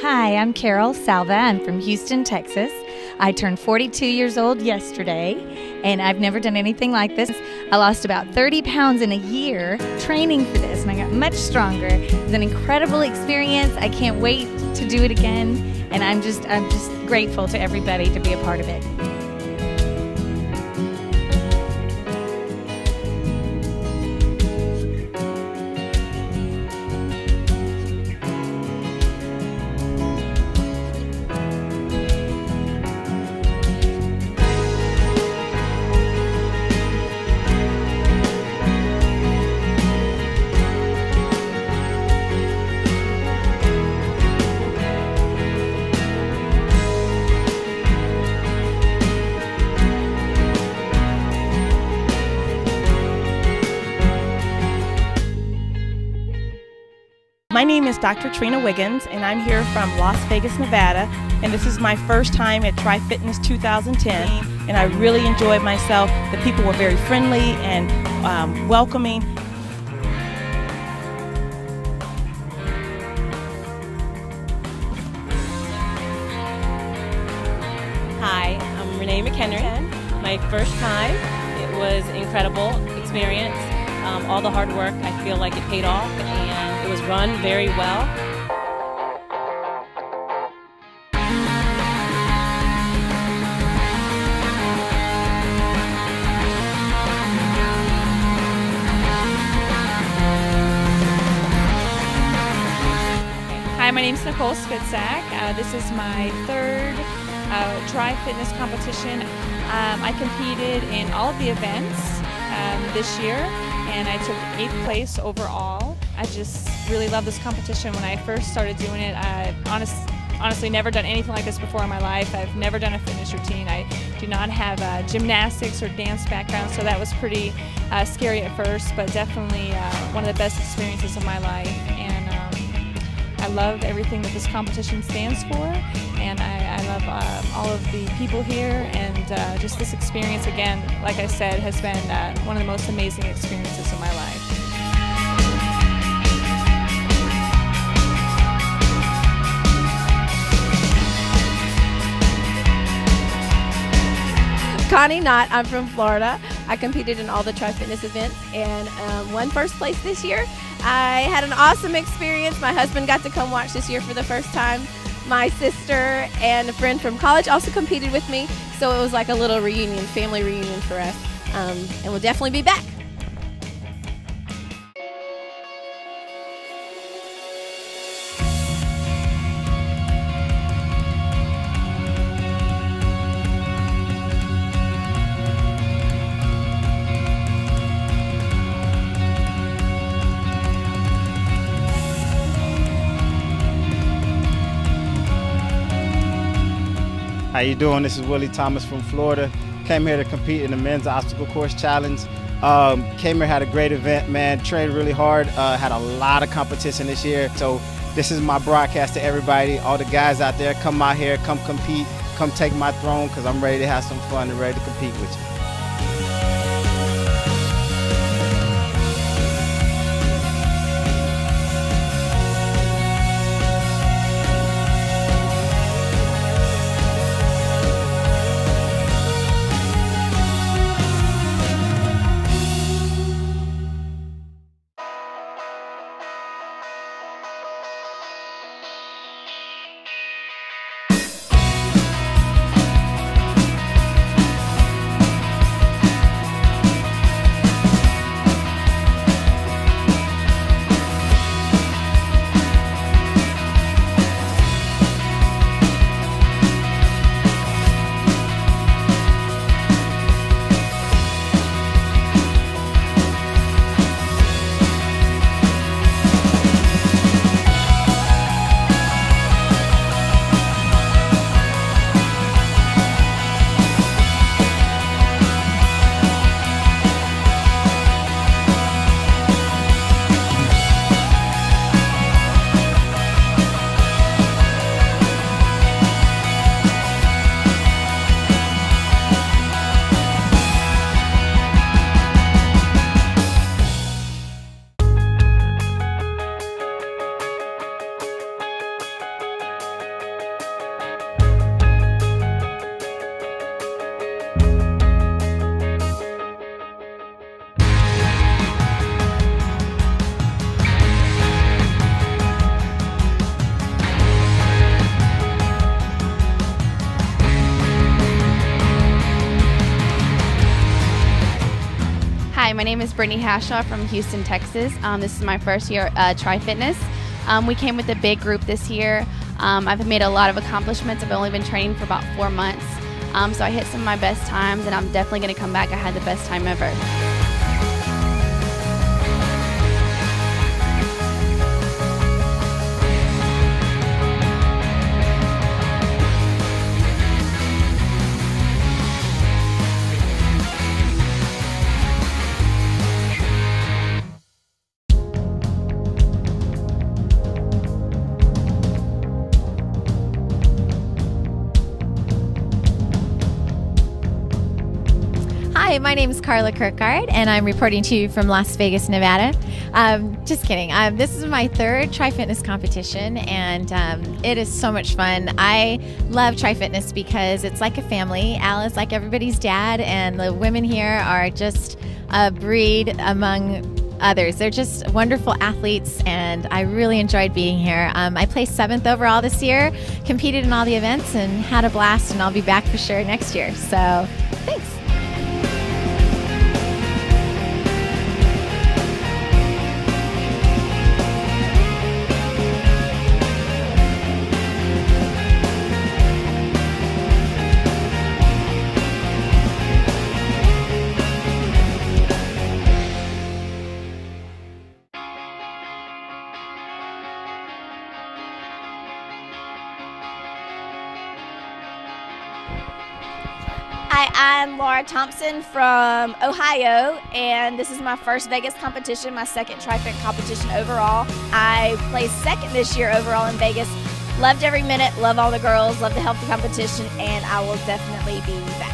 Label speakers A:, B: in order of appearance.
A: Hi, I'm Carol Salva. I'm from Houston, Texas. I turned 42 years old yesterday, and I've never done anything like this. I lost about 30 pounds in a year training for this, and I got much stronger. It was an incredible experience. I can't wait to do it again, and I'm just I'm just grateful to everybody to be a part of it.
B: My name is Dr. Trina Wiggins, and I'm here from Las Vegas, Nevada. And this is my first time at Tri Fitness 2010, and I really enjoyed myself. The people were very friendly and um, welcoming.
C: Hi, I'm Renee McHenry. My first time, it was incredible experience. Um, all the hard work, I feel like it paid off, and it was run very well.
D: Hi, my name is Nicole Spitzak. Uh, this is my third uh, Tri Fitness competition. Um, I competed in all of the events um, this year, and I took eighth place overall. I just really love this competition. When I first started doing it, I honest, honestly never done anything like this before in my life. I've never done a fitness routine. I do not have a gymnastics or dance background, so that was pretty uh, scary at first, but definitely uh, one of the best experiences of my life. And um, I love everything that this competition stands for, and I, Love um, all of the people here, and uh, just this experience again, like I said, has been uh, one of the most amazing experiences of my life.
E: Connie Knott. I'm from Florida. I competed in all the Tri Fitness events and um, won first place this year. I had an awesome experience. My husband got to come watch this year for the first time. My sister and a friend from college also competed with me, so it was like a little reunion, family reunion for us. Um, and we'll definitely be back.
F: How you doing? This is Willie Thomas from Florida. Came here to compete in the men's obstacle course challenge. Um, came here, had a great event, man. Trained really hard. Uh, had a lot of competition this year. So this is my broadcast to everybody, all the guys out there. Come out here, come compete, come take my throne, because I'm ready to have some fun and ready to compete with you.
G: My name is Brittany Hashaw from Houston, Texas. Um, this is my first year uh, Tri Fitness. Um, we came with a big group this year. Um, I've made a lot of accomplishments. I've only been training for about four months. Um, so I hit some of my best times, and I'm definitely going to come back. I had the best time ever.
H: Hi, my name is Carla Kirkard, and I'm reporting to you from Las Vegas, Nevada. Um, just kidding. Um, this is my third Tri Fitness competition, and um, it is so much fun. I love Tri Fitness because it's like a family. Al is like everybody's dad, and the women here are just a breed among others. They're just wonderful athletes, and I really enjoyed being here. Um, I placed seventh overall this year, competed in all the events, and had a blast, and I'll be back for sure next year. So, thanks.
I: Hi, I'm Laura Thompson from Ohio, and this is my first Vegas competition, my second TriFit competition overall. I placed second this year overall in Vegas. Loved every minute, love all the girls, love the healthy competition, and I will definitely be back.